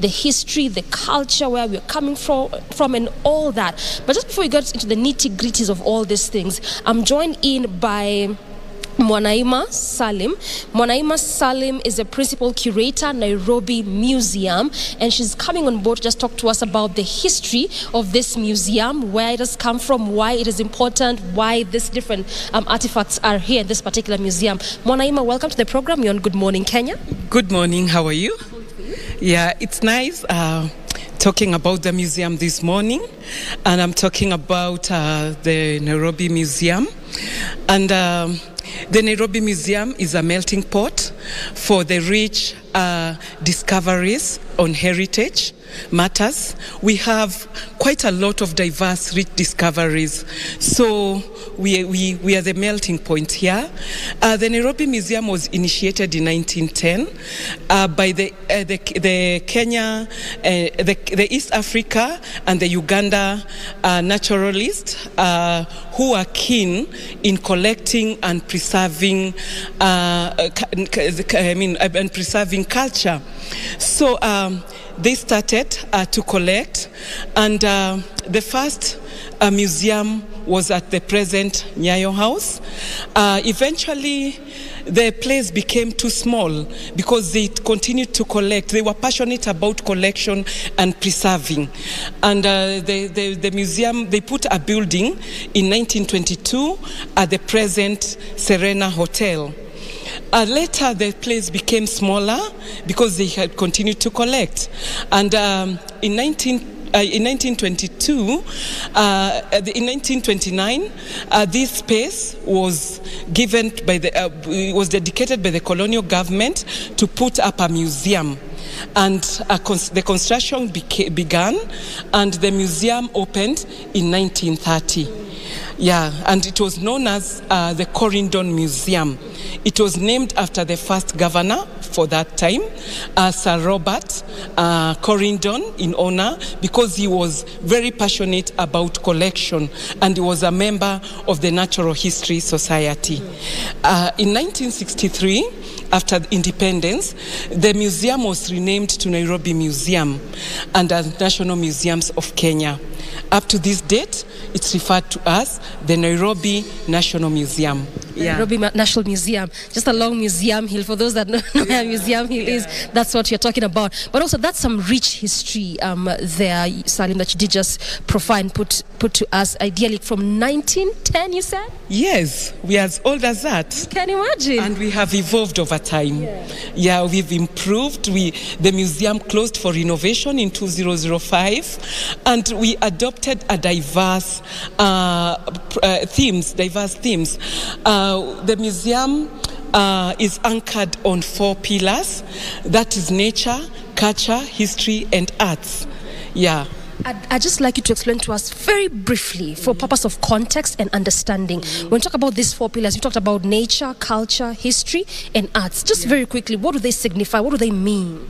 the history, the culture, where we're coming from, from and all that. But just before we get into the nitty gritties of all these things, I'm joined in by Mwanaima Salim. Mwanaima Salim is a principal curator, Nairobi Museum, and she's coming on board to just talk to us about the history of this museum, where it has come from, why it is important, why these different um, artifacts are here in this particular museum. Mwanaima, welcome to the program. You're on Good Morning Kenya. Good morning. How are you? Yeah, it's nice. Uh, talking about the museum this morning, and I'm talking about uh, the Nairobi Museum. And um, the Nairobi Museum is a melting pot for the rich uh, discoveries on heritage matters. We have quite a lot of diverse, rich discoveries. So we, we, we are the melting point here. Uh, the Nairobi Museum was initiated in 1910 uh, by the, uh, the, the Kenya, uh, the, the East Africa and the Uganda uh, naturalists uh, who are keen in collecting and preserving, I mean, and preserving culture. So um, they started uh, to collect, and uh, the first uh, museum was at the present Nyayo House. eventually, the place became too small because they continued to collect. They were passionate about collection and preserving. And uh, the, the, the, museum, they put a building in 1922 at the present Serena Hotel. Uh, later, the place became smaller because they had continued to collect. And um, in 19 uh, in 1922, uh, in 1929, uh, this space was given by the was dedicated by the colonial government to put up a museum and cons- the construction beca- began and the museum opened in 1930 yeah and it was known as uh, the coryndon museum it was named after the first governor for that time uh, sir robert uh, coryndon in honor because he was very passionate about collection and he was a member of the natural history society in 1963 after independence, the museum was renamed to Nairobi Museum under National Museums of Kenya. Up to this date, it's referred to as the Nairobi National Museum. Yeah. Nairobi National Museum, just along Museum Hill. For those that know where Museum Hill yeah. is, that's what you're talking about. But also, that's some rich history um, there, Salim, that you did just profile and put put to us. Ideally, from 1910, you said. Yes, we are as old as that. Can imagine? And we have evolved over time. Yeah, yeah we've improved. We the museum closed for renovation in 2005, and we adopted a diverse uh, uh, themes, diverse themes. Uh, the museum uh, is anchored on four pillars that is nature, culture, history, and arts. Yeah. I'd, I'd, just like you to explain to us very briefly, for purpose of context and understanding. Mm-hmm. When we talk about these four pillars, you talked about nature, culture, history, and arts. Just yeah. very quickly, what do they signify? What do they mean?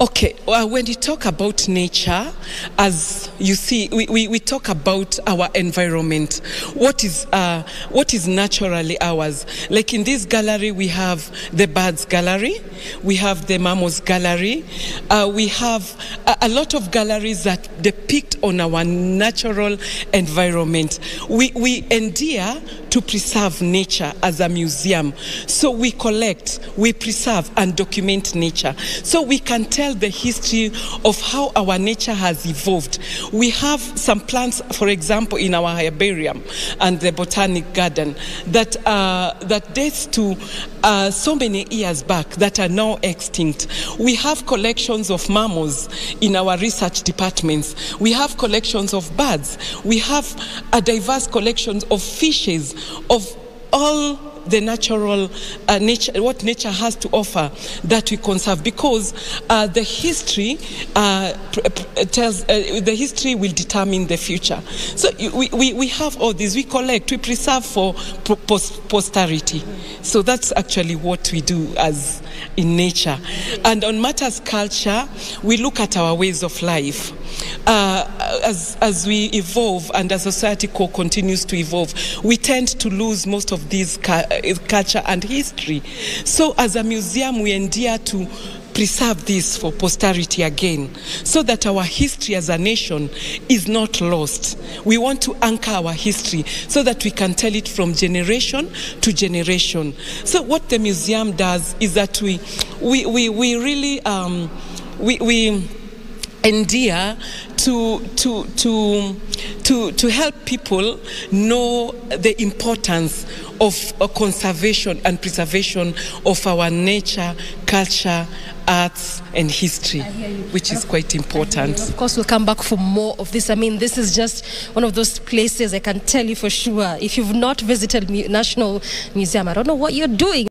Okay, well, when you talk about nature, as you see, we, we, we talk about our environment. What is, uh, what is naturally ours? Like in this gallery, we have the birds gallery, we have the mammals gallery, uh, we have a, a lot of galleries that depict on our natural environment. We, we endear to preserve nature as a museum. So we collect, we preserve and document nature. So we can tell the history of how our nature has evolved. We have some plants, for example, in our herbarium and the botanic garden that, uh, that dates to uh, so many years back that are now extinct. We have collections of mammals in our research departments. We have collections of birds. We have a diverse collection of fishes, of all the natural uh, nature, what nature has to offer that we conserve, because uh, the history uh, tells uh, the history will determine the future. So we, we, we have all these, we collect, we preserve for post- posterity. So that's actually what we do as in nature. And on matters culture, we look at our ways of life. Uh, as, as we evolve and as society continues to evolve, we tend to lose most of these cu- culture and history. So, as a museum, we endear to preserve this for posterity again so that our history as a nation is not lost. We want to anchor our history so that we can tell it from generation to generation. So what the museum does is that we, we, we, we really, um, we, we endear to, to, to, to, to help people know the importance of uh, conservation and preservation of our nature, culture, arts, and history, which is quite important. Of course, we'll come back for more of this. I mean, this is just one of those places I can tell you for sure. If you've not visited National Museum, I don't know what you're doing.